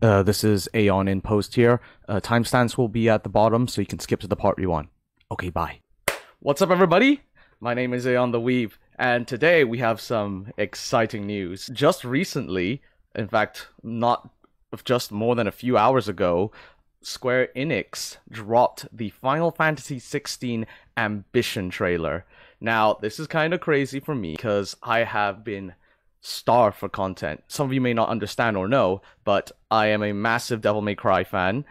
Uh, this is Aeon in post here. Uh, timestamps will be at the bottom, so you can skip to the part you want. Okay, bye. What's up, everybody? My name is Aeon the Weeb, and today we have some exciting news. Just recently, in fact, not of just more than a few hours ago, Square Enix dropped the Final Fantasy XVI Ambition trailer. Now, this is kind of crazy for me because I have been starved for content. Some of you may not understand or know, but I am a massive Devil May Cry fan.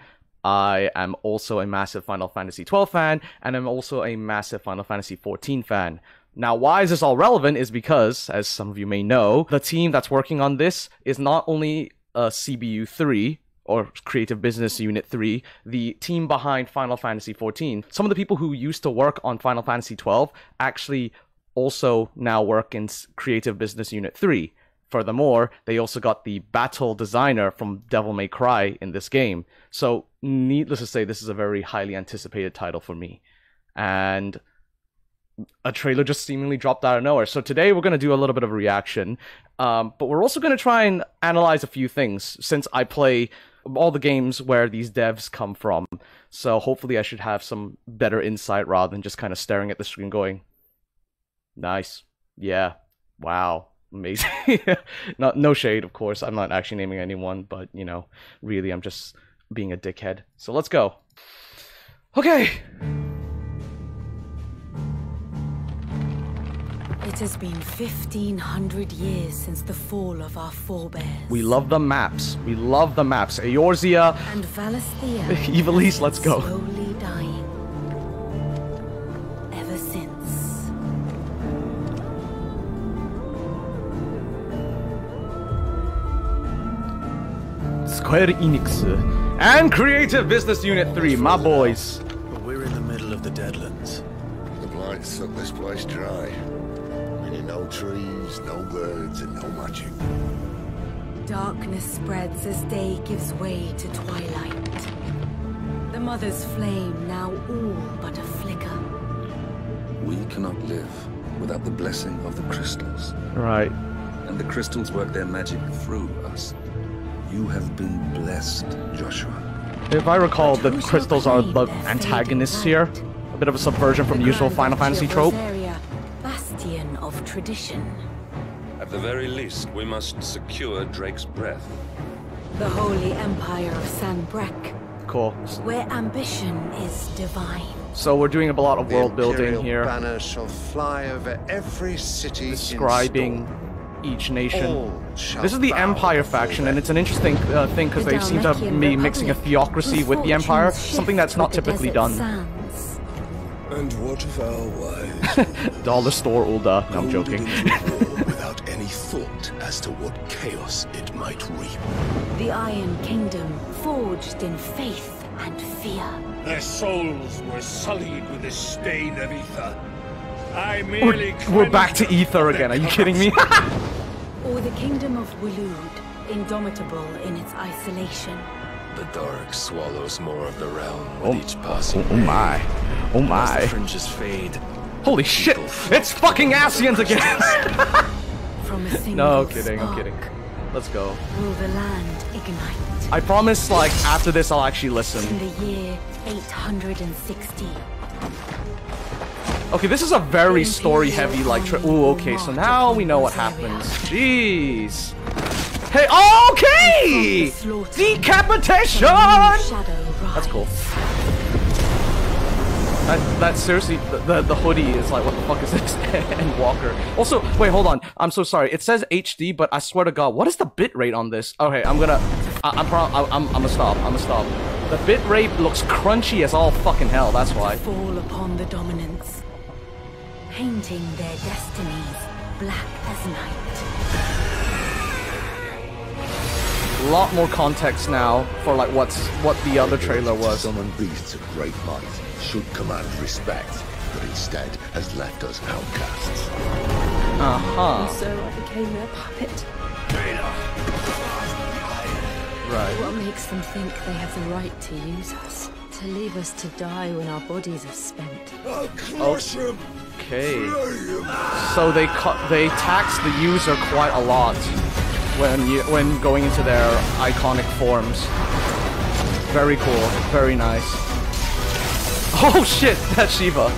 I am also a massive Final Fantasy XII fan, and I'm also a massive Final Fantasy XIV fan. Now, why is this all relevant is because, as some of you may know, the team that's working on this is not only uh, a CBU 3, or Creative Business Unit 3, the team behind Final Fantasy 14. Some of the people who used to work on Final Fantasy 12 actually also now work in Creative Business Unit 3. Furthermore, they also got the battle designer from Devil May Cry in this game. So, needless to say, this is a very highly anticipated title for me. And a trailer just seemingly dropped out of nowhere. So today we're going to do a little bit of a reaction, um, but we're also going to try and analyze a few things since I play all the games where these devs come from. So hopefully I should have some better insight rather than just kind of staring at the screen going, nice, yeah, wow, amazing. not no shade, of course. I'm not actually naming anyone, but you know, really, I'm just being a dickhead. So let's go. Okay. It has been 1500 years since the fall of our forebears. We love the maps. We love the maps. Eorzea. And Valisthea. Ivalice, let's go. Slowly dying. Square Enix. And Creative Business Unit 3, my boys. But we're in the middle of the Deadlands. The blight sucked this place dry. Meaning no trees, no birds, and no magic. Darkness spreads as day gives way to twilight. The mother's flame now all but a flicker. We cannot live without the blessing of the crystals. Right. And the crystals work their magic through us. You have been blessed, Joshua. If I recall, the crystals are the antagonists here. A bit of a subversion from the usual Final Fantasy trope. Bastion of tradition. At the very least, we must secure Drake's breath. The holy empire of Sanbreque. Cool. Where ambition is divine. So we're doing a lot of world building Imperial here. banner shall fly over every city describing in each nation. This is the Empire faction, and it's an interesting uh, thing because The they seem to be mixing a theocracy with the Empire, something that's not typically done. And what of our wives? Dollar store Ul'dah. No, I'm joking. without any thought as to what chaos it might reap. The Iron Kingdom, forged in faith and fear. Their souls were sullied with the stain of ether. I We're, we're back to Ether again. Are you kidding me? Or the Kingdom of Waloed, indomitable in its isolation. The dark swallows more of the realm Oh. with each passing oh, oh my. Oh As the my. fringes fade, Holy shit! It's fucking Asians again! From a single no, kidding. I'm kidding. Let's go. Will the land ignite? I promise, like, after this, I'll actually listen. In the year 860, Okay, this is a very story-heavy, like, tri- Ooh, okay, so now we know what happens. Jeez. Hey, okay! Decapitation! That's cool. That, that seriously, the, the, the hoodie is like, what the fuck is this? and Walker. Also, wait, hold on. I'm so sorry. It says HD, but I swear to God, what is the bit rate on this? Okay, I'm gonna, I, I'm, pro- I, I'm, I'm gonna stop. I'm gonna stop. The bit rate looks crunchy as all fucking hell. That's why. Fall upon the dominants, painting their destinies black as night. A lot more context now for like what's what the other trailer was. Summon beasts of great might should command respect, but instead has left us outcasts. Uh huh. So I became their puppet. Right. What makes them think they have the right to use us? To leave us to die when our bodies are spent. I'll crush him! Okay. So they cut, they tax the user quite a lot. when you when going into their iconic forms. Very cool, very nice. Oh shit, that's Shiva.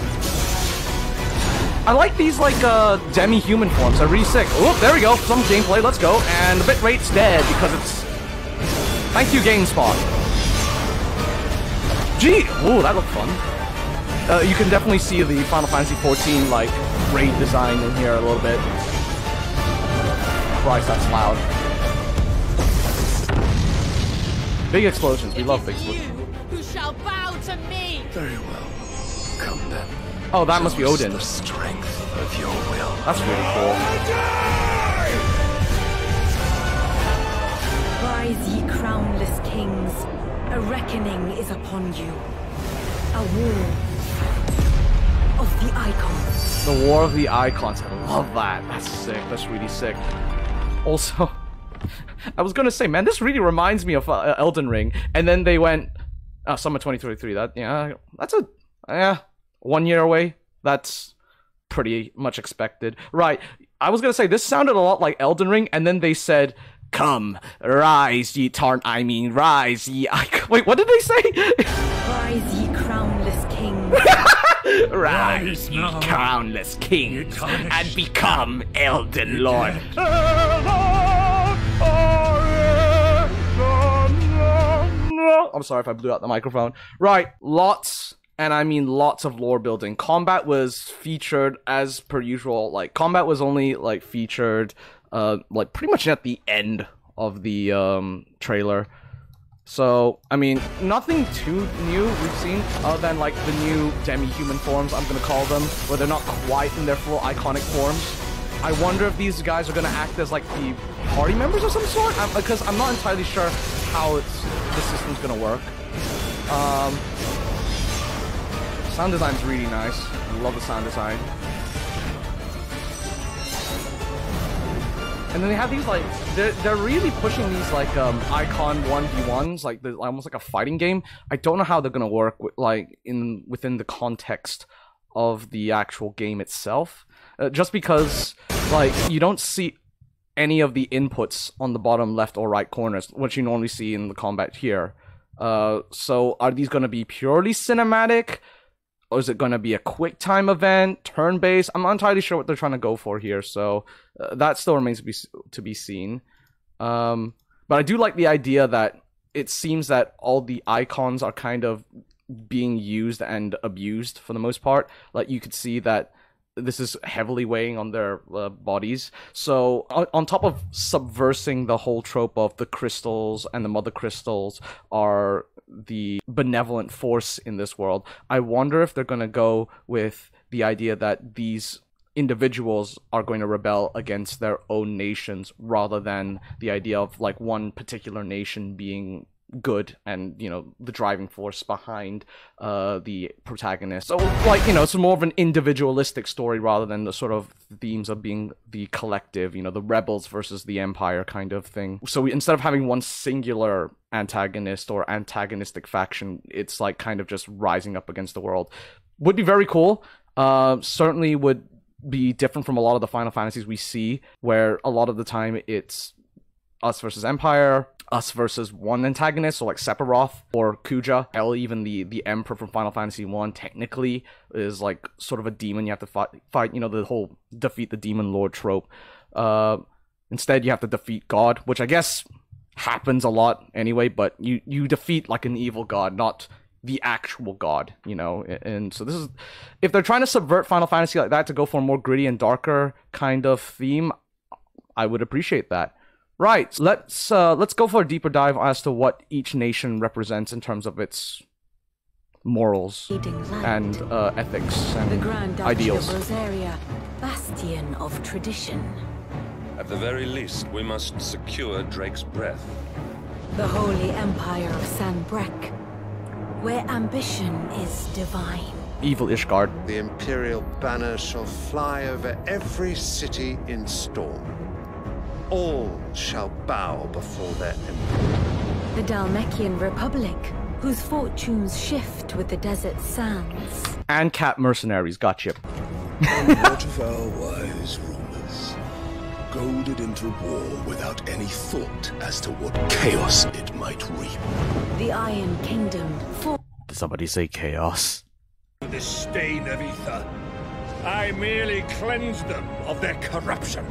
I like these like uh, demi-human forms. They're really sick. Oh, there we go. Some gameplay. Let's go. And the bitrate's dead because it's. Thank you, GameSpot. Gee, ooh, that looked fun. Uh, you can definitely see the Final Fantasy XIV like raid design in here a little bit. Christ, that's loud. Big explosions. We love big explosions. Who shall bow to me? Very well. Come then. Oh, that must be Odin. The strength of your will. That's really cool. Rise, ye crownless kings. A reckoning is upon you. A war of the icons. The War of the Icons. I love that. That's sick. That's really sick. Also, I was gonna say, man, this really reminds me of uh, Elden Ring. And then they went, uh, summer 2033. That yeah, that's a yeah, one year away. That's pretty much expected, right? I was gonna say this sounded a lot like Elden Ring, and then they said. Come, rise, ye tarn. I mean, rise, ye. Icon. Wait, what did they say? Rise, ye crownless kings. Rise, crownless kings, and become Elden Lord. I'm sorry if I blew out the microphone. Right, lots, and I mean lots of lore building. Combat was featured as per usual. Like combat was only like featured, uh, like pretty much at the end of the um trailer. So, I mean, nothing too new we've seen other than like the new demi-human forms, I'm gonna call them, where they're not quite in their full iconic forms. I wonder if these guys are gonna act as like the party members of some sort, I'm, because I'm not entirely sure how it's the system's gonna work. Um, sound design's really nice. I love the sound design. And then they have these like they're they're really pushing these like um icon one v ones like the almost like a fighting game. I don't know how they're gonna work with, like in within the context of the actual game itself. Uh, just because like you don't see any of the inputs on the bottom left or right corners, which you normally see in the combat here. Uh, so are these gonna be purely cinematic? Or is it going to be a quick time event, turn based? I'm not entirely sure what they're trying to go for here, so uh, that still remains to be to be seen. Um, but I do like the idea that it seems that all the icons are kind of being used and abused for the most part. Like you could see that this is heavily weighing on their uh, bodies. So on, on top of subversing the whole trope of the crystals and the mother crystals are the benevolent force in this world, I wonder if they're going to go with the idea that these individuals are going to rebel against their own nations rather than the idea of like one particular nation being good and you know the driving force behind uh the protagonist. So like you know it's more of an individualistic story rather than the sort of themes of being the collective you know the rebels versus the empire kind of thing. So we, instead of having one singular antagonist or antagonistic faction it's like kind of just rising up against the world. Would be very cool. Uh certainly would be different from a lot of the final fantasies we see where a lot of the time it's us versus empire us versus one antagonist, so like Sephiroth or Kuja, hell, even the the Emperor from Final Fantasy One technically is like sort of a demon. You have to fight, fight, you know, the whole defeat the demon lord trope. Uh, instead, you have to defeat God, which I guess happens a lot anyway. But you you defeat like an evil god, not the actual god, you know. And so this is if they're trying to subvert Final Fantasy like that to go for a more gritty and darker kind of theme, I would appreciate that. Right. Let's uh, let's go for a deeper dive as to what each nation represents in terms of its morals and uh, ethics and the Grand Duchy ideals. of Rosaria, bastion of tradition. At the very least, we must secure Drake's breath. The Holy Empire of Sanbreque, where ambition is divine. Evil Ishgard. The Imperial banner shall fly over every city in storm. All shall bow before their emperor. The Dalmekian Republic, whose fortunes shift with the desert sands. And cat mercenaries got you. what of our wise rulers? goaded into war without any thought as to what chaos it might reap. The Iron Kingdom for Did somebody say chaos? The stain of ether. I merely cleanse them of their corruption.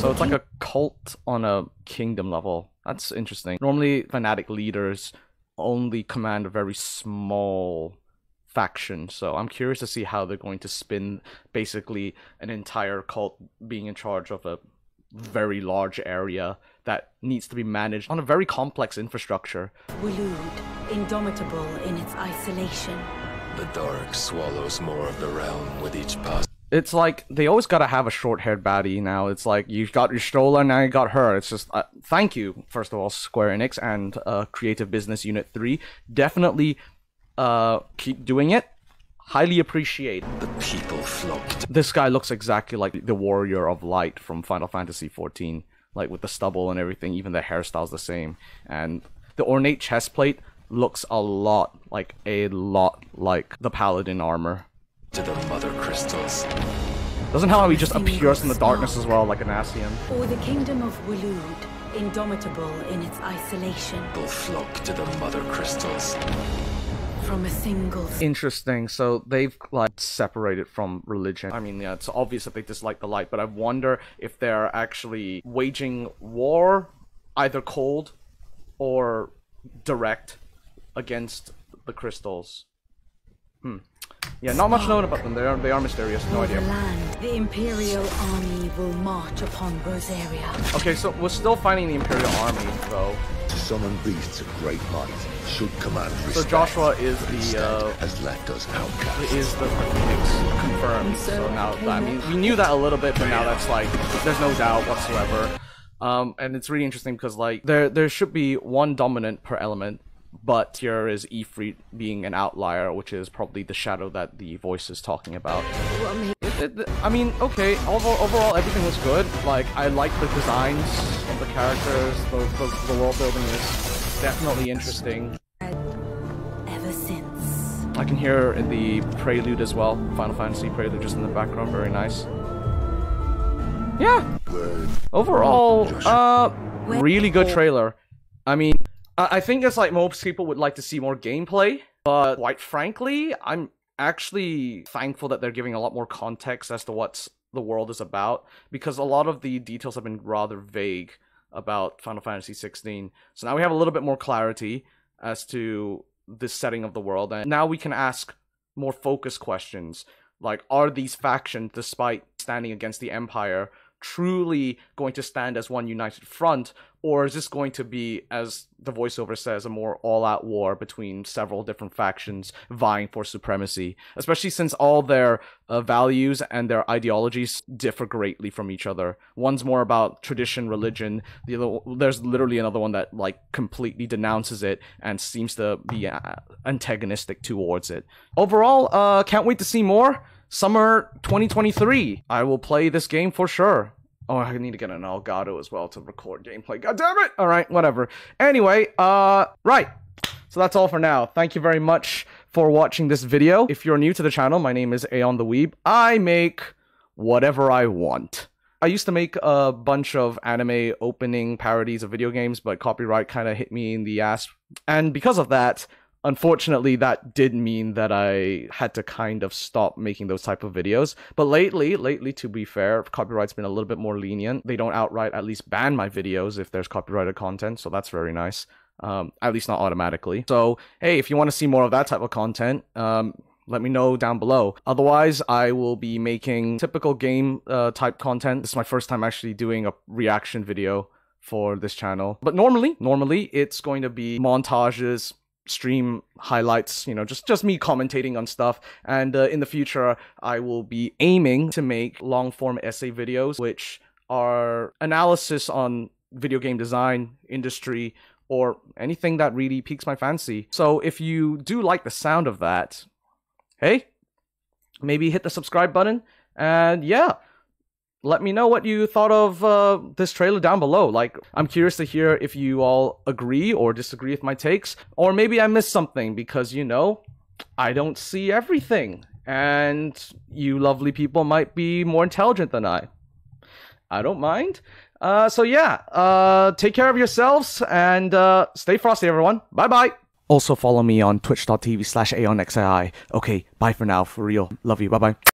So it's like a cult on a kingdom level. That's interesting. Normally, fanatic leaders only command a very small faction. So I'm curious to see how they're going to spin basically an entire cult being in charge of a very large area that needs to be managed on a very complex infrastructure. Waloed, indomitable in its isolation. The dark swallows more of the realm with each pass. It's like they always gotta have a short-haired baddie now. It's like you've got your stroller, now you got her. It's just uh, thank you first of all, Square Enix and uh, Creative Business Unit Three. Definitely uh, keep doing it. Highly appreciate. The people flocked. This guy looks exactly like the Warrior of Light from Final Fantasy XIV, like with the stubble and everything. Even the hairstyle's the same, and the ornate chest plate looks a lot like a lot like the Paladin armor. To the mother crystals. Doesn't how he just appears from the darkness as well, like an Ascian. Or the kingdom of Waloed, indomitable in its isolation. Will flock to the mother crystals. From a single Interesting. So they've like separated from religion. I mean, yeah, it's obvious that they dislike the light, but I wonder if they're actually waging war, either cold or direct, against the crystals. Hmm. Yeah, not much known about them. They are they are mysterious. No idea. land, the Imperial army will march upon Rosaria. Okay, so we're still fighting the Imperial army though. To summon beasts of great might should command respect. So Joshua is the uh, has left us outcasts. is the Phoenix confirmed. So now, I mean, we knew that a little bit, but now that's like, there's no doubt whatsoever. Um, and it's really interesting because like there there should be one dominant per element, but here is Ifrit being an outlier, which is probably the shadow that the voice is talking about. It- it- I mean, okay, overall, overall everything was good. Like, I like the designs of the characters, the, the, the world building is definitely interesting. Ever since. I can hear in the prelude as well, Final Fantasy prelude just in the background, very nice. Yeah, overall, uh, really good trailer. I mean, I think it's like most people would like to see more gameplay, but quite frankly, I'm actually thankful that they're giving a lot more context as to what the world is about, because a lot of the details have been rather vague about Final Fantasy 16. So now we have a little bit more clarity as to the setting of the world, and now we can ask more focused questions like are these factions despite standing against the empire truly going to stand as one united front or is this going to be as the voiceover says a more all-out war between several different factions vying for supremacy especially since all their uh, values and their ideologies differ greatly from each other? One's more about tradition religion the other there's literally another one that like completely denounces it and seems to be uh, antagonistic towards it. Overall uh can't wait to see more summer 2023 i will play this game for sure Oh, I need to get an Elgato as well to record gameplay. God damn it! All right, whatever. Anyway, uh, right. So that's all for now. Thank you very much for watching this video. If you're new to the channel, my name is Aeon the Weeb. I make whatever I want. I used to make a bunch of anime opening parodies of video games, but copyright kind of hit me in the ass. And because of that, unfortunately that did mean that i had to kind of stop making those type of videos but lately lately to be fair copyright's been a little bit more lenient they don't outright at least ban my videos if there's copyrighted content so that's very nice um, at least not automatically so hey if you want to see more of that type of content um, let me know down below. Otherwise, I will be making typical game uh, type content. This is my first time actually doing a reaction video for this channel. But normally, normally it's going to be montages, stream highlights you know just just me commentating on stuff. And uh, in the future i will be aiming to make long form essay videos which are analysis on video game design industry or anything that really piques my fancy. So if you do like the sound of that hey maybe hit the subscribe button. And yeah let me know what you thought of uh, this trailer down below. Like, I'm curious to hear if you all agree or disagree with my takes, or maybe I missed something because, you know, I don't see everything, and you lovely people might be more intelligent than I. I don't mind. Uh, so yeah, uh, take care of yourselves and uh, stay frosty, everyone. Bye bye. Also follow me on twitch.tv slash aeonxii. Okay, bye for now, for real. Love you. Bye bye.